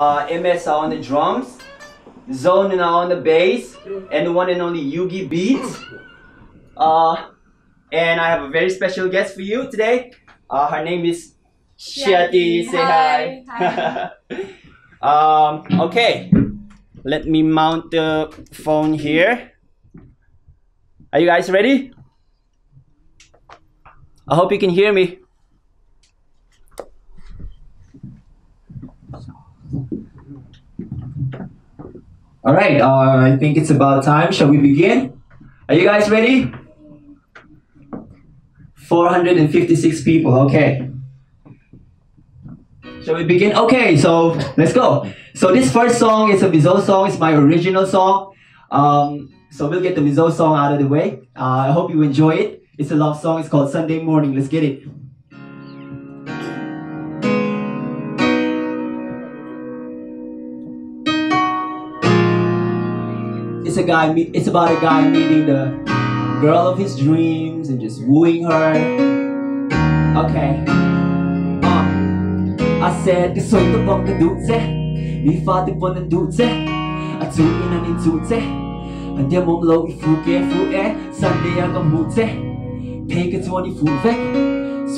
uh, MS on the drums, Zone now on the bass, and the one and only Yugi beats. Uh, and I have a very special guest for you today. Uh, her name is Shyati. Say hi. Hi. um, okay, let me mount the phone here. Are you guys ready? I hope you can hear me. All right, uh, I think it's about time. Shall we begin? Are you guys ready? 456 people, okay. Shall we begin? Okay, so let's go. So this first song is a Mizo song. It's my original song. Um, so we'll get the Mizo song out of the way. Uh, I hope you enjoy it. It's a love song. It's called Sunday Morning. Let's get it. A guy. It's about a guy meeting the girl of his dreams and just wooing her. Okay. Uh, I said cái xoay tôi bóng cái đủ dễ Đi pha tôi vẫn đủ dễ I do in an into dễ eh? Andiamo low i fu che fu e eh? Sunday I got mood dễ Pay cái tuần i fu vek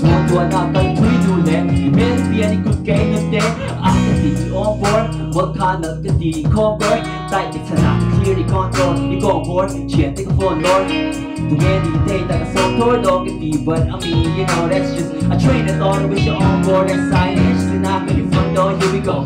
Swan to an up and tui du le You meant be any good game of day. I can be on board. What kind of cái đi conquer Tại cái thằng nào clear the control Đi go on board Chuyện tới cái phone lord Tụi nghe đi đây ta cả sâu thôi đó cái gì But I mean you know that's just A train of thought. Wish you're on board. And silence to knock on your front door. Here we go.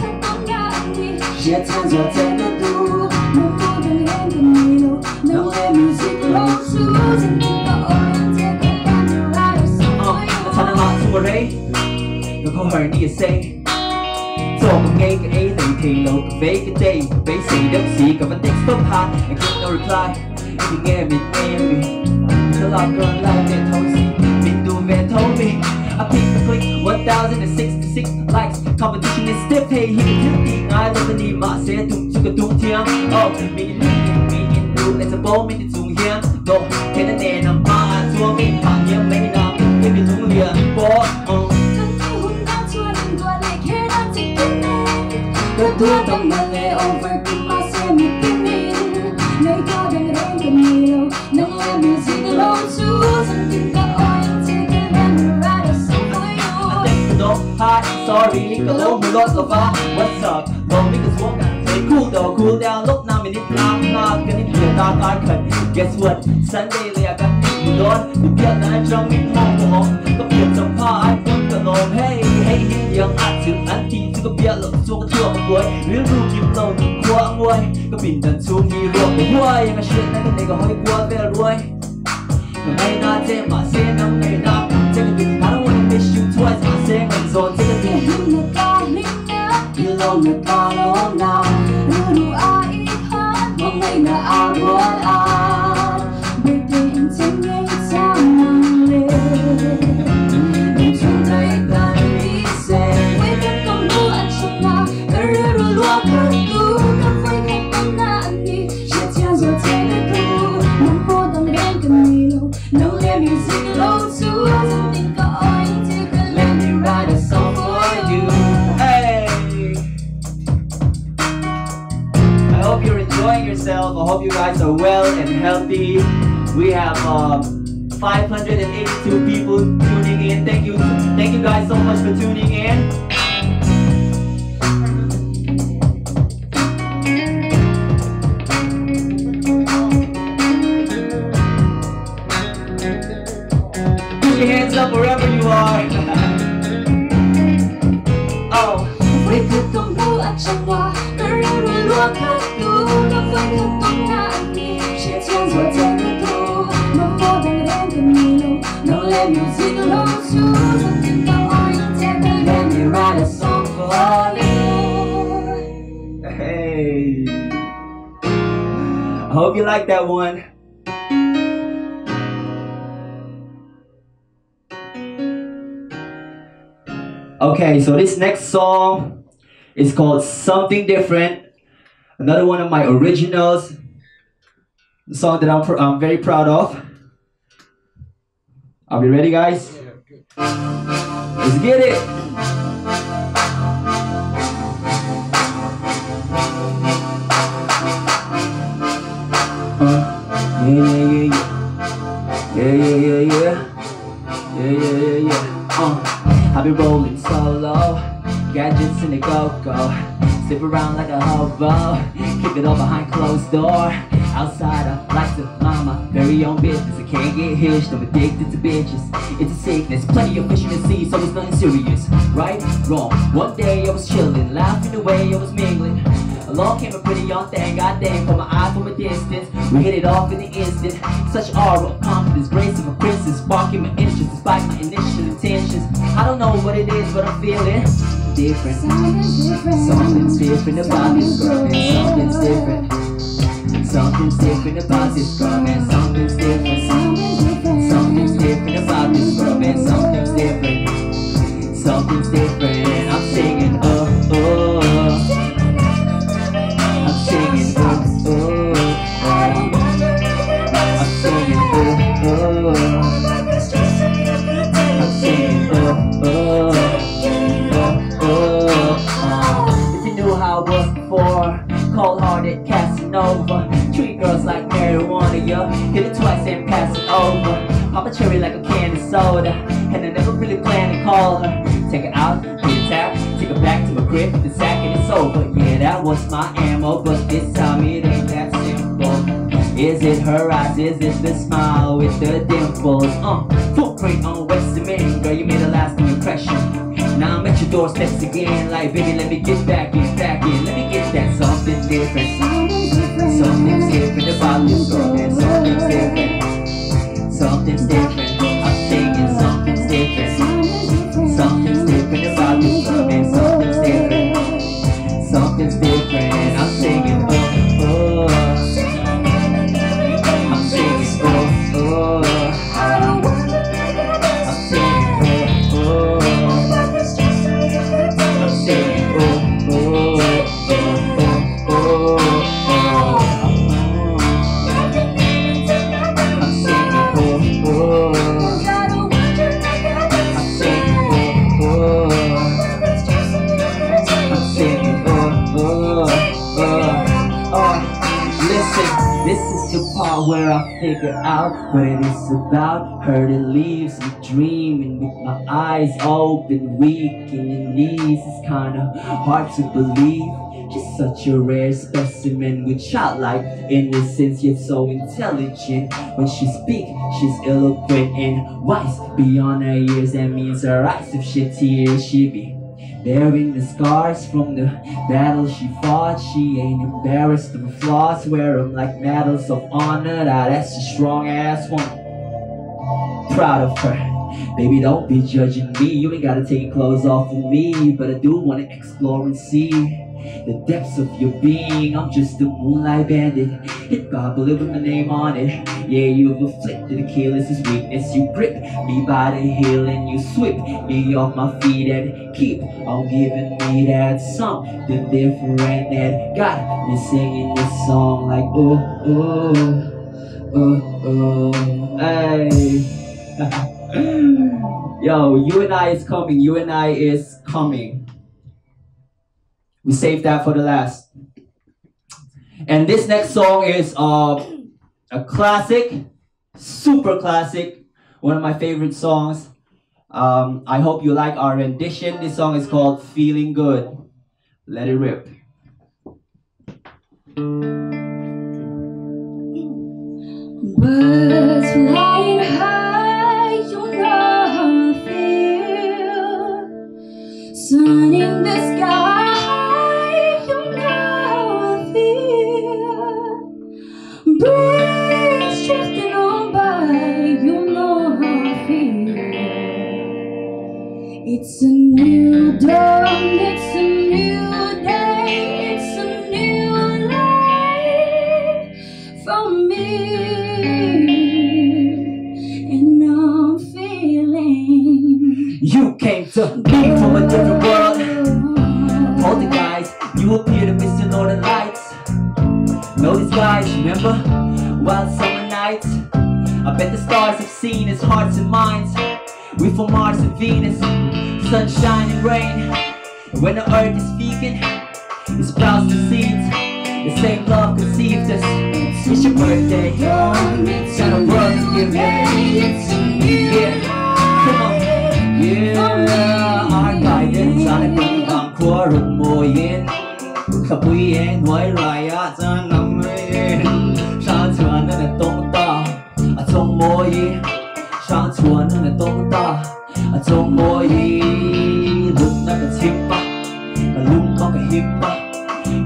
Thật bóng nhà anh đi Shit turns your tail to do Một cô đừng em cần nhiều Nấu em music low shoes. And think about oriented And I'm the rider so for nó you thằng nào xung vào đây Nó có hỏi đi say Này thì lâu cà phê cái đây Cà phê xì đâm xì cả vấn text stop hot And get no reply nghe mình Nó lọt gần lại về thấu xì Mình đu về thấu mình I pick the click 1066 likes Competition is stiff Hey it hit it Ai lo cái đi mà sẽ tung chung cái tung thiên Oh mình đi mình nhìn đủ Let's a ball mình đi tung hiên Đồ thế nên nè thua trong ngàn lệ over phải cùng mà sẽ một tiếng mình nơi có đầy rơi cần nhiều nâng lên điều gì nó lòng chúa ta ôi chỉ cái em ra được sống với nhau no hi sorry có lâu một lot of fun what's up don't make won't walk out cool though, cool down, lúc nào mình đi làm Not gonna hear ta ta cần Guess what, Sunday lìa gặp Một đón, một kia ta trong mình hôn của hôn Có việc trong pha, ai cũng cần hôn Hey, hey, những anh chữ anh thì ก็เปียหลบจวกทั่วมากวยเรื่องรูกิมเราถึงคว้างวยก็ปิ่นดันชูมีรวมหัวยังเชียร์นั่นก็ในก็ห้อยกลัวเปรวยก็ไม่น่าเจ็บมาเสียน้ำในนับเจ็บดึงพาร์วันไปชิวถ้วยมาเสียเงินโซนเจ็บดึงยุ่งเหลือกาลิ้นเนื้อที่ลงเหลือกาลงนาวรู้ดูอาอีกครั้งมองในหน้าอาวนอา we have um, 582 people tuning in. Thank you thank you guys so much for tuning in. Put your hands up wherever you are. oh, hey. I hope you like that one. Okay, so this next song is called Something Different. Another one of my originals. Song that I'm, I'm very proud of. Are we ready, guys? Let's get it. Yeah, yeah, yeah, yeah. Yeah, yeah, yeah, yeah. Yeah, yeah, yeah. Uh, I've been rolling solo, gadgets in the go-go. Slip around like a hobo, keep it all behind closed door. Outside, I own business. I can't get hitched, I'm addicted to bitches. It's a sickness, plenty of fish in the sea, so it's nothing serious. Right? Wrong. One day I was chilling, laughing away, I was mingling. Along came a pretty young thing, goddamn, caught my eye from a distance. We hit it off in an instant. Such aura of confidence, grace of a princess, sparking my interest despite my initial intentions. I don't know what it is, but I'm feeling different. Something's different about this girl. Something's different. Something's different about this man. Something's different. Something's And pass it over. Pop a cherry like a candy soda, and I never really planned to call her. Take her out, put a tap, take her back to my crib, the sack and it's over. Yeah, that was my ammo, but this time it ain't that simple. Is it her eyes? Is it the smile with the dimples? Uh, footprint on wet cement, girl, you made a lasting impression. Now I'm at your doorsteps again, like baby, let me get back in, back in, let me get that something different. something different about this girl, man. Something's different. Something's different. What it is about. Her that leaves me dreaming with my eyes open, weak in the knees. It's kinda hard to believe. She's such a rare specimen with childlike innocence, yet so intelligent. When she speaks, she's eloquent and wise beyond her years. That means her eyes, if she tears, she be Bearing the scars from the battle she fought, she ain't embarrassed of her flaws. Wear 'em like medals of honor. Now that's a strong ass one. Proud of her. Baby, don't be judging me. You ain't gotta take your clothes off of me, but I do wanna explore and see the depths of your being. I'm just a moonlight bandit, hit by bullet with my name on it. Yeah, you've afflicted Achilles' weakness. You grip me by the heel and you sweep me off my feet and keep on giving me that something different that got me singing this song like oh oh oh oh hey. Yo, you and I is coming. You and I is coming. We saved that for the last. And this next song is uh, a classic, super classic, one of my favorite songs. Um, I hope you like our rendition. This song is called Feeling Good. Let it rip. Birds flying high, you know how I feel. Sun in the sky, It's a new dawn, it's a new day, it's a new life for me. And I'm feeling You came to me from a different world. All the guys, you appear to miss the northern lights. These guys, remember? Wild summer nights. I bet the stars have seen his hearts and minds. We from Mars and Venus. Sunshine and rain. When the earth is speaking, it sprouts the seeds. The same love conceived us. It's your birthday. Got a world to give you. Yeah, come on. Yeah, our guidance on a gang quorum moyen. Kapuyen, why raya, zan namayin. Shan chuan na tong ta, a tong moyi. Shan chuan na tong ta, a tong moyi. Look na ka chimpa, ka lum pa ka himpa. Ka lum ta 啊做我伊轮那个千八，个轮靠个一八，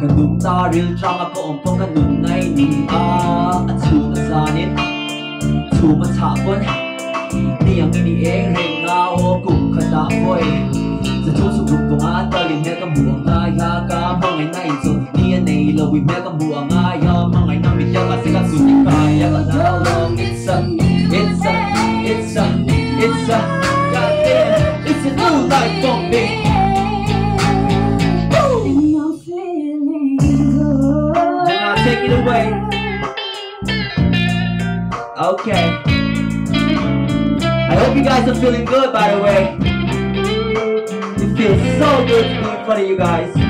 个轮打人张啊不不个轮来你啊，啊出个啥年，出么差分，你养给你爱人啊我顾客大会，这就是我懂啊道理，那个木啊呀个梦哎那一种，你也内了为那个木啊。Guys are feeling good by the way. It feels so good to be in front of you guys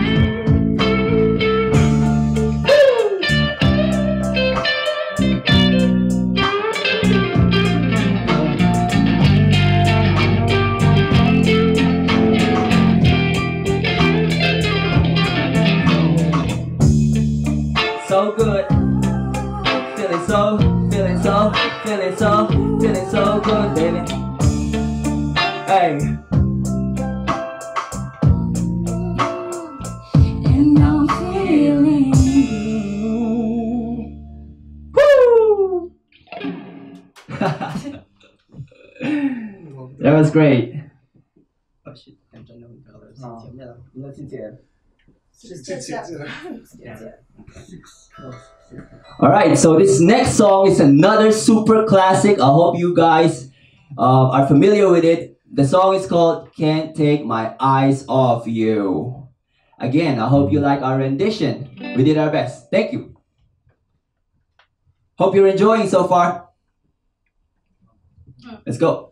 All right, so this next song is another super classic. I hope you guys uh, are familiar with it. The song is called Can't Take My Eyes Off You. Again, I hope you like our rendition. We did our best. Thank you. Hope you're enjoying so far. Let's go.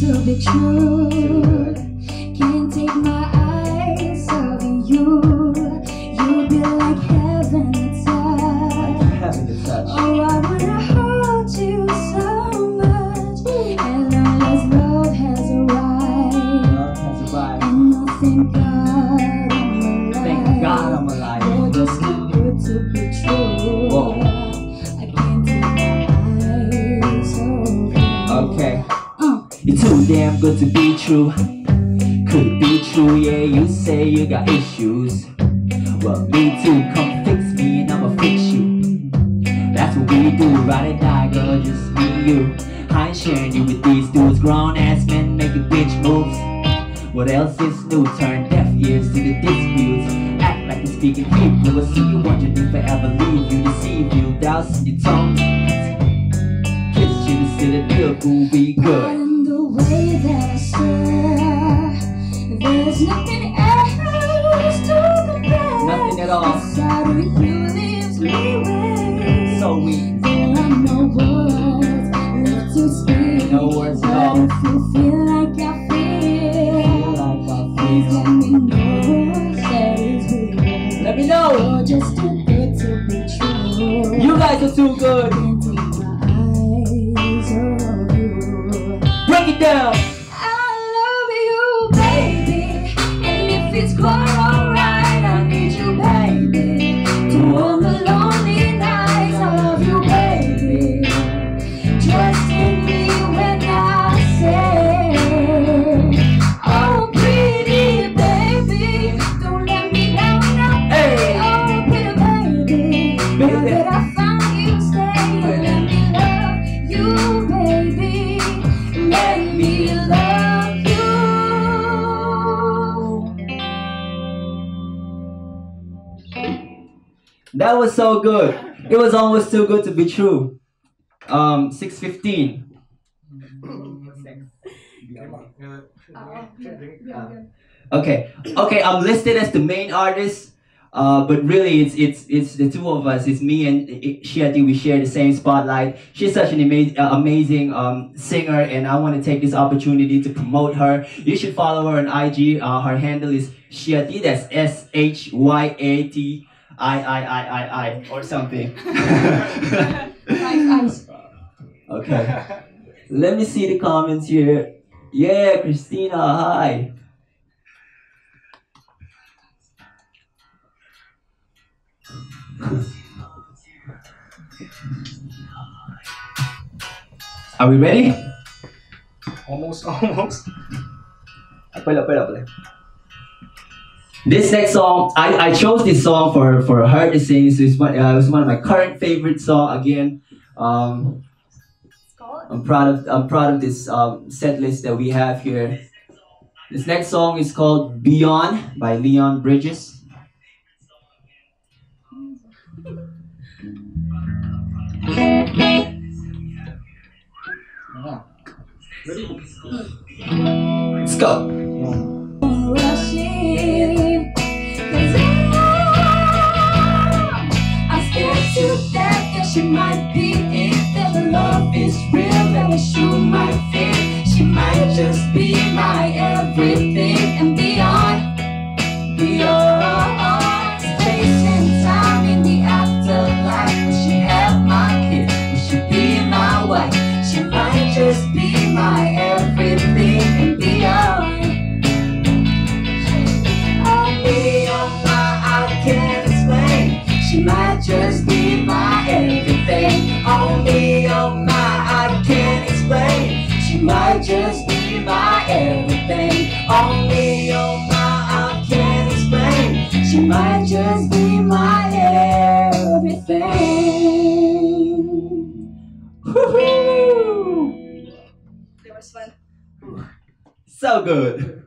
To be true. Too damn good to be true. Could be true? Yeah, you say you got issues. Well, me too. Come fix me and I'ma fix you. That's what we do, ride or die, girl, just me and you. I ain't sharing you with these dudes, grown ass men making bitch moves. What else is new? Turn deaf ears to the disputes. Act like you're speaking Hebrew. I see you underneath forever, leave you, deceive you, douse your tongue. Kiss you to seal the deal, will be good. Way that I there's nothing else to compare. Nothing at all. Of you leaves me with. So weak. There are no words that was so good. It was almost too good to be true. Um, 615. Okay, okay, I'm listed as the main artist uh, but really it's it's it's the two of us. It's me and Shyati. We share the same spotlight. She's such an amazing uh, amazing um, singer, and I want to take this opportunity to promote her. You should follow her on IG. Uh, her handle is Shyati. That's S H Y A T I I I I I or something. okay. Let me see the comments here. Yeah, Christina, hi. Are we ready? Almost, almost. This next song, I, I chose this song for, for her to sing. So it's one, uh, it's one of my current favorite song. Again, um, I'm proud of I'm proud of this um, set list that we have here. This next song is called Beyond by Leon Bridges. Let's go. she might be it. That love is real, it sure might fit. She might just be my everything and. Beyond my everything. Oh, me, oh my, I can't explain. She might just be my everything. Oh, me, oh my, I can't explain. She might just be my everything. Oh, me, oh my, I can't explain. She might just be So good.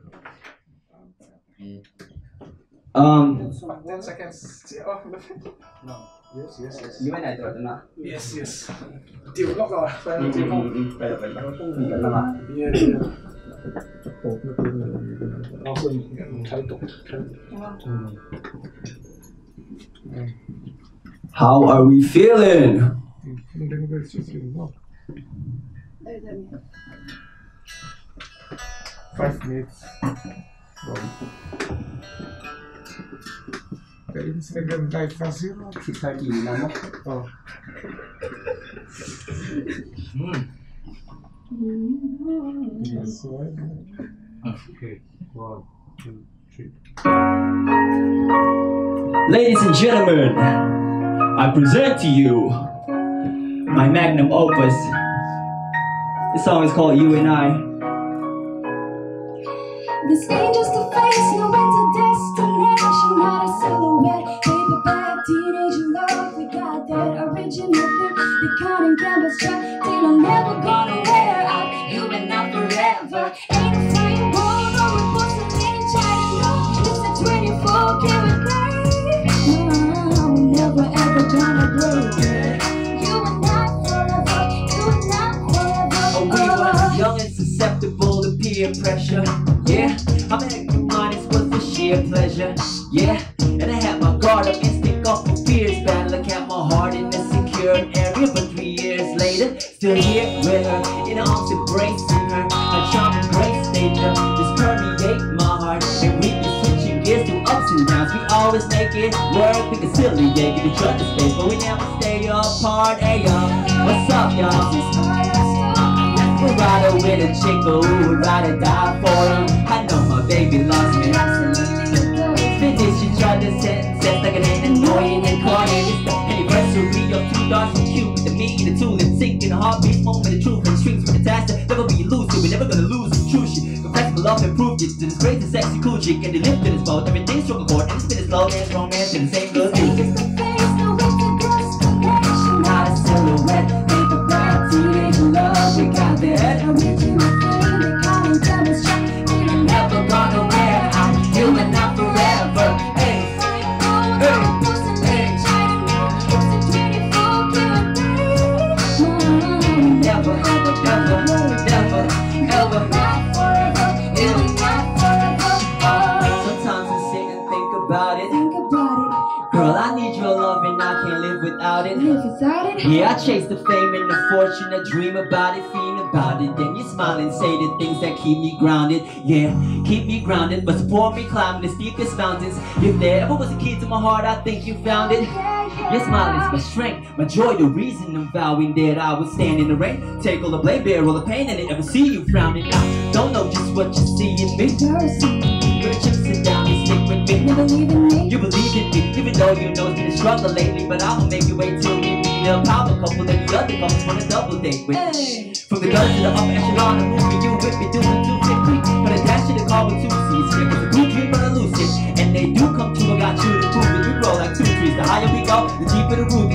Um. Ten seconds. No. Yes, yes, yes. Gimana itu Ratna? Yes, yes. Diulok lah. Saya diulok. Baik, baik. Enggak lama. Iya, iya. Langsung carituk. How are we feeling? Five minutes. Seragam live pasir. Kita. Oh. Yes, Okay. One, two, three. Ladies and gentlemen, I present to you my magnum opus. This song is called You and I. This ain't just a face, no it's a destination, not a silhouette. Paper bag, teenage love, we got that original thing. The counting canvas track, till I'm never gonna uh, wear out. You and I forever. Ain't a frame world or a porcelain china, no. It's a 24 karat night. No, we're never ever gonna break. You and I forever, you and I forever. Oh, we were young and susceptible to peer pressure. I met a minus was for sheer pleasure. Yeah, and I had my guard up and stick off for fears. Bad luck at my heart in a secure area. But three years later, still here with her in arms embracing her. Her charm and grace nature just permeate my heart. And we be switching gears to ups and downs. We always make it work. We can silly, yeah, give each other space, but we never stay apart. Hey y'all, what's up, y'all? Rather with a chick who would rather die for him. I know my baby loves me. Finish, she tried to sentence like an annoying and. It's the anniversary of two dogs and cute with the me and the two lip sync in a heartbeat moment The truth and the strings with the taster. Never be elusive, we're never gonna lose. It's true shit. Confess my love and prove it to this crazy, sexy, cool chick. And they lift in his boat. Everything's stroke chord and it's been a slow dance, romance, and the same good it. Then you smile and say the things that keep me grounded. Yeah, keep me grounded, but support me climbing the steepest mountains. If there ever was a key to my heart, I think you found it. Your smile is my strength, my joy, the reason I'm vowing that I would stand in the rain. Take all the blame, bear all the pain, and never see you frowning. I don't know just what you see in me. But you sit down and stick with me. You believe in me? You believe in me, even though you know it's been a struggle lately. But I'ma make you wait till we meet a power couple that the other couples wanna double date with. Hey. From the guns to the upper echelon, I'm moving you with me, doing too quickly. But dash to the car with two seats, yeah, cause a good dream but a lucid. And they do come true, I got you to prove it. We grow like two trees. The higher we go, the deeper the root,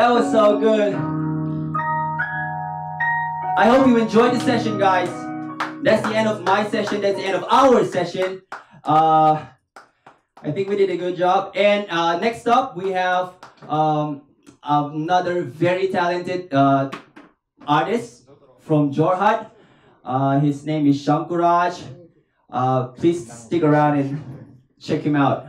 That was so good. I hope you enjoyed the session, guys. That's the end of my session. That's the end of our session. Uh, I think we did a good job. And uh, next up, we have um, another very talented uh, artist from Jorhat. Uh, his name is Shankuraj. Uh, please stick around and check him out.